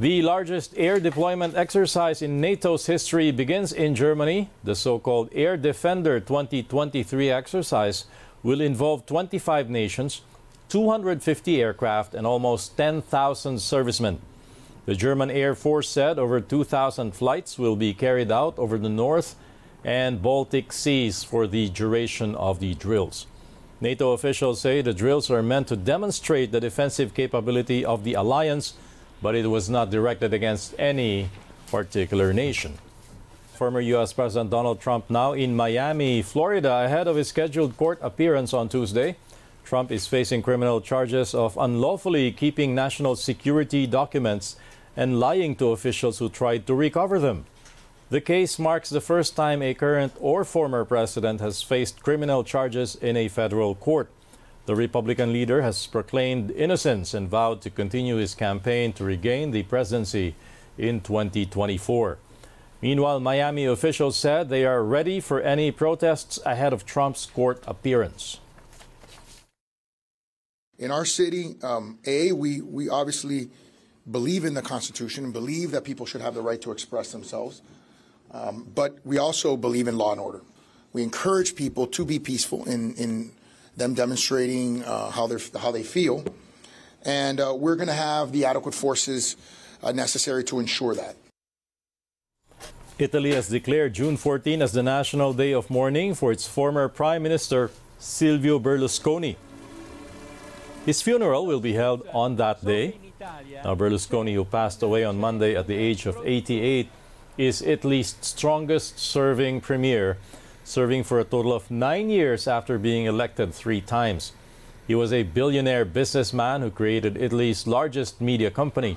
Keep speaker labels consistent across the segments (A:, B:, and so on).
A: The largest air deployment exercise in NATO's history begins in Germany. The so called Air Defender 2023 exercise will involve 25 nations, 250 aircraft, and almost 10,000 servicemen. The German Air Force said over 2,000 flights will be carried out over the North and Baltic seas for the duration of the drills. NATO officials say the drills are meant to demonstrate the defensive capability of the alliance but it was not directed against any particular nation. Former U.S. President Donald Trump now in Miami, Florida, ahead of his scheduled court appearance on Tuesday. Trump is facing criminal charges of unlawfully keeping national security documents and lying to officials who tried to recover them. The case marks the first time a current or former president has faced criminal charges in a federal court. The Republican leader has proclaimed innocence and vowed to continue his campaign to regain the presidency in 2024. Meanwhile, Miami officials said they are ready for any protests ahead of Trump's court appearance.
B: In our city, um, A, we, we obviously believe in the Constitution and believe that people should have the right to express themselves. Um, but we also believe in law and order. We encourage people to be peaceful in, in them demonstrating uh, how, how they feel. And uh, we're going to have the adequate forces uh, necessary to ensure that.
A: Italy has declared June 14 as the National Day of Mourning for its former Prime Minister Silvio Berlusconi. His funeral will be held on that day. Now, Berlusconi, who passed away on Monday at the age of 88, is Italy's strongest serving premier serving for a total of nine years after being elected three times. He was a billionaire businessman who created Italy's largest media company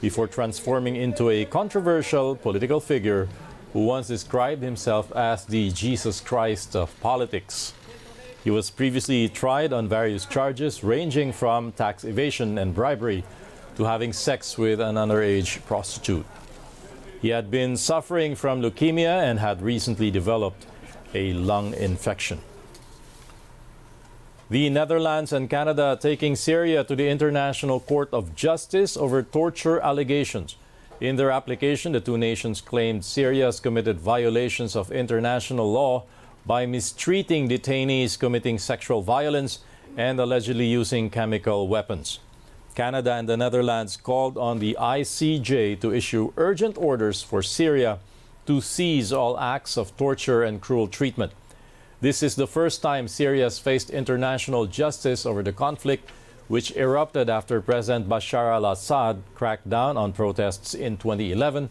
A: before transforming into a controversial political figure who once described himself as the Jesus Christ of politics. He was previously tried on various charges ranging from tax evasion and bribery to having sex with an underage prostitute. He had been suffering from leukemia and had recently developed a lung infection. The Netherlands and Canada are taking Syria to the International Court of Justice over torture allegations. In their application, the two nations claimed Syria has committed violations of international law by mistreating detainees committing sexual violence and allegedly using chemical weapons. Canada and the Netherlands called on the ICJ to issue urgent orders for Syria to seize all acts of torture and cruel treatment. This is the first time Syria has faced international justice over the conflict, which erupted after President Bashar al Assad cracked down on protests in 2011,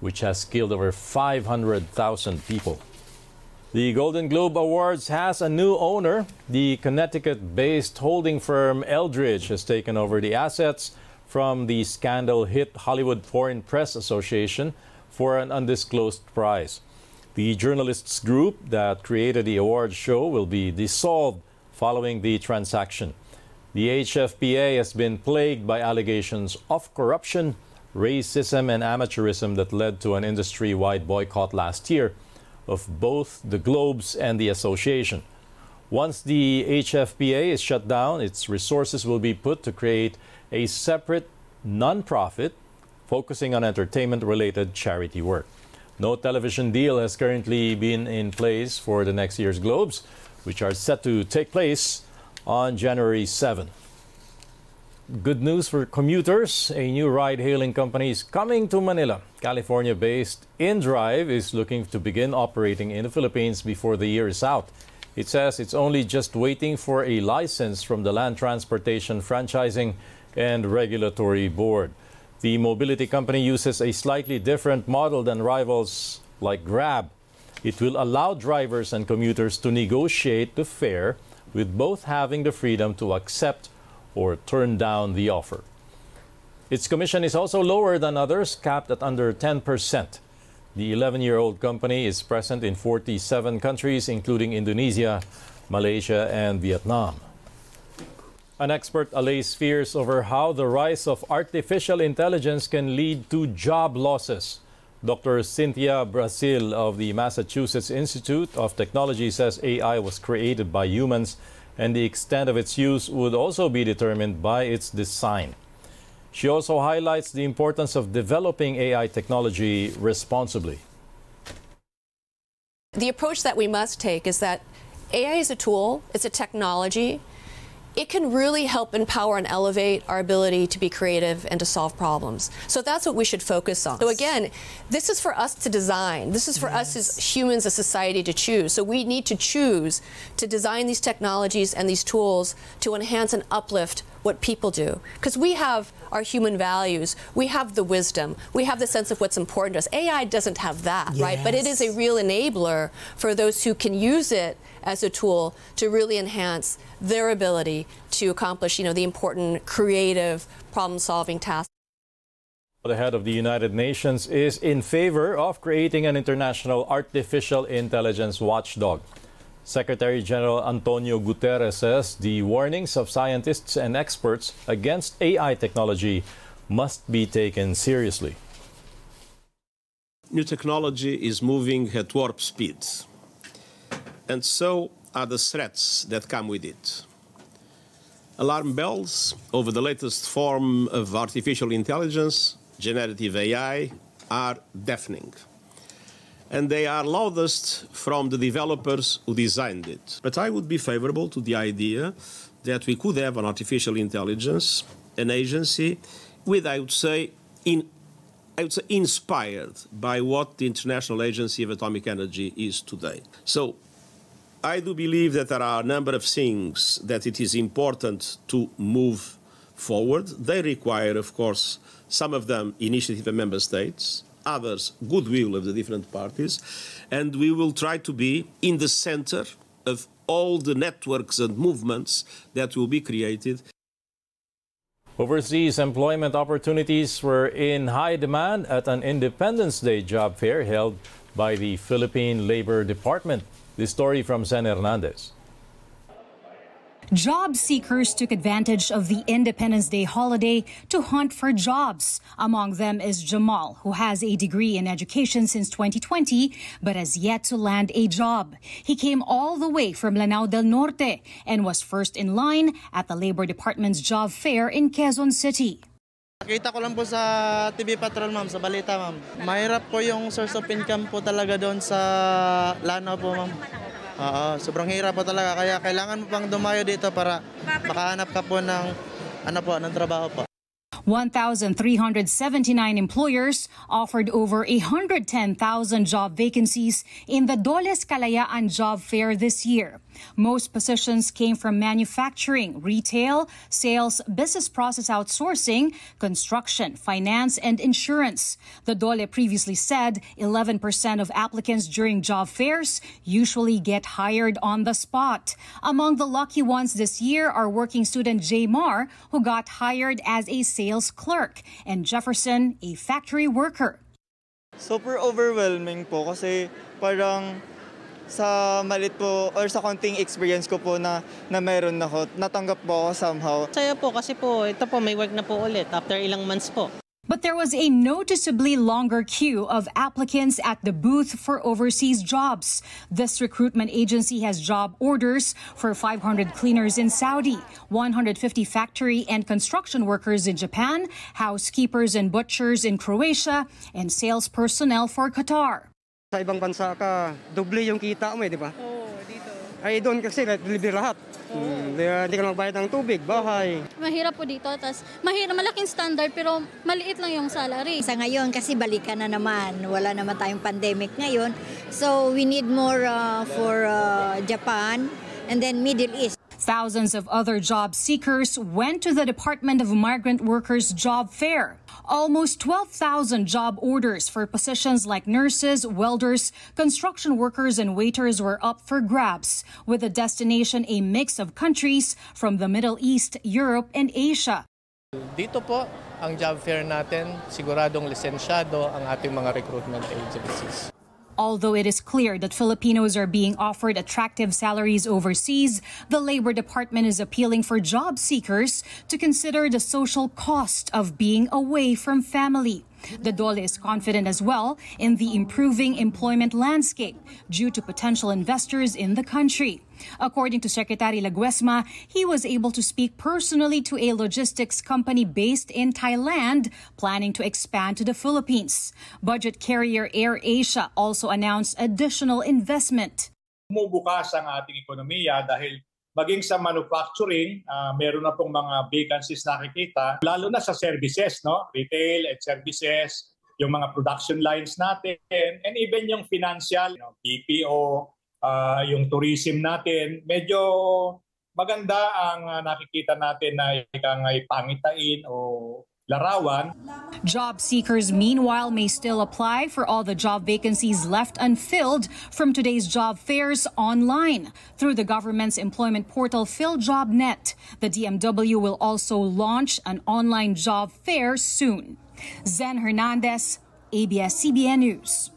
A: which has killed over 500,000 people. The Golden Globe Awards has a new owner. The Connecticut based holding firm Eldridge has taken over the assets from the scandal hit Hollywood Foreign Press Association for an undisclosed prize. The journalists group that created the award show will be dissolved following the transaction. The HFPA has been plagued by allegations of corruption, racism, and amateurism that led to an industry wide boycott last year of both the Globes and the association. Once the HFPA is shut down, its resources will be put to create a separate nonprofit focusing on entertainment related charity work. No television deal has currently been in place for the next year's Globes, which are set to take place on January 7. Good news for commuters. A new ride hailing company is coming to Manila. California based InDrive is looking to begin operating in the Philippines before the year is out. It says it's only just waiting for a license from the Land Transportation Franchising and Regulatory Board. The mobility company uses a slightly different model than rivals like Grab. It will allow drivers and commuters to negotiate the fare with both having the freedom to accept or turn down the offer. Its commission is also lower than others, capped at under 10%. The 11 year old company is present in 47 countries, including Indonesia, Malaysia, and Vietnam. An expert allays fears over how the rise of artificial intelligence can lead to job losses. Dr. Cynthia Breazeal of the Massachusetts Institute of Technology says AI was created by humans and the extent of its use would also be determined by its design. She also highlights the importance of developing AI technology responsibly.
C: The approach that we must take is that AI is a tool, it's a technology. It can really help empower and elevate our ability to be creative and to solve problems. So that's what we should focus on. So again, this is for us to design. This is for yes. us as humans, as society to choose. So we need to choose to design these technologies and these tools to enhance and uplift what people do. Because we have our human values, we have the wisdom, we have the sense of what's important to us. AI doesn't have that, yes. right? But it is a real enabler for those who can use it as a tool to really enhance their ability to accomplish, you know, the important creative problem-solving tasks.
A: The head of the United Nations is in favor of creating an international artificial intelligence watchdog. Secretary General Antonio Guterres says the warnings of scientists and experts against AI technology must be taken seriously.
D: New technology is moving at warp speed, and so are the threats that come with it. Alarm bells over the latest form of artificial intelligence, generative AI, are deafening and they are loudest from the developers who designed it. But I would be favorable to the idea that we could have an artificial intelligence, an agency, with, I would say, in I would say inspired by what the International Agency of Atomic Energy is today. So I do believe that there are a number of things that it is important to move forward. They require, of course, some of them initiative of member states, others goodwill of the different parties, and we will try to be in the center of all the networks and movements that will be created.
A: Overseas employment opportunities were in high demand at an Independence Day job fair held by the Philippine Labor Department. This story from Zen Hernandez.
E: Job seekers took advantage of the Independence Day holiday to hunt for jobs. Among them is Jamal, who has a degree in education since 2020 but has yet to land a job. He came all the way from Lanao del Norte and was first in line at the Labor Department's job fair in Quezon City.
F: Nakita ko lang po sa TV Patrol, ma'am, sa balita, ma'am. Mahirap po yung source of income po talaga doon sa Lanao po, ma'am. Oo, sobrang hirap po talaga. Kaya kailangan mo pang dumayo dito para makahanap ka po ng, ano po, ng trabaho po.
E: 1,379 employers offered over 110,000 job vacancies in the Doles Kalayaan Job Fair this year. Most positions came from manufacturing, retail, sales, business process outsourcing, construction, finance, and insurance. The Dole previously said 11% of applicants during job fairs usually get hired on the spot. Among the lucky ones this year are working student Jay Mar, who got hired as a sales clerk, and Jefferson, a factory worker.
F: Super overwhelming po kasi parang sa malit po or sa konting experience ko po na, na meron ako, natanggap po ako somehow.
G: Saya po kasi po, ito po may work na po ulit after ilang months po.
E: But there was a noticeably longer queue of applicants at the booth for overseas jobs. This recruitment agency has job orders for 500 cleaners in Saudi, 150 factory and construction workers in Japan, housekeepers and butchers in Croatia, and sales personnel for Qatar.
H: Sa ibang bansa ka, doble yung kita mo eh, di ba? Oo, dito. Ay doon kasi libre lahat. Hmm, di, di ka magbayad ng tubig, bahay.
I: Mahirap po dito, tas mahirap, malaking standard pero maliit lang yung salary.
J: Sa ngayon kasi balikan na naman, wala naman tayong pandemic ngayon. So we need more uh, for uh, Japan and then Middle East.
E: Thousands of other job seekers went to the Department of Migrant Workers job fair. Almost 12,000 job orders for positions like nurses, welders, construction workers, and waiters were up for grabs, with the destination a mix of countries from the Middle East, Europe, and Asia.
K: Dito po, ang job fair natin, siguradong lisensyado ang ating mga recruitment agencies.
E: Although it is clear that Filipinos are being offered attractive salaries overseas, the Labor Department is appealing for job seekers to consider the social cost of being away from family. The Dole is confident as well in the improving employment landscape due to potential investors in the country. According to Secretary Laguesma, he was able to speak personally to a logistics company based in Thailand planning to expand to the Philippines. Budget carrier Air Asia also announced additional investment.
L: Bumubukas ang ating ekonomiya dahil maging sa manufacturing, uh, meron na pong mga vacancies nakikita, lalo na sa services, no? retail and services, yung mga production lines natin, and even yung financial, you know, BPO, uh, yung tourism natin, medyo maganda ang uh, nakikita natin na ikang pangitain o larawan.
E: Job seekers, meanwhile, may still apply for all the job vacancies left unfilled from today's job fairs online through the government's employment portal PhilJobNet. The DMW will also launch an online job fair soon. Zen Hernandez, ABS-CBN News.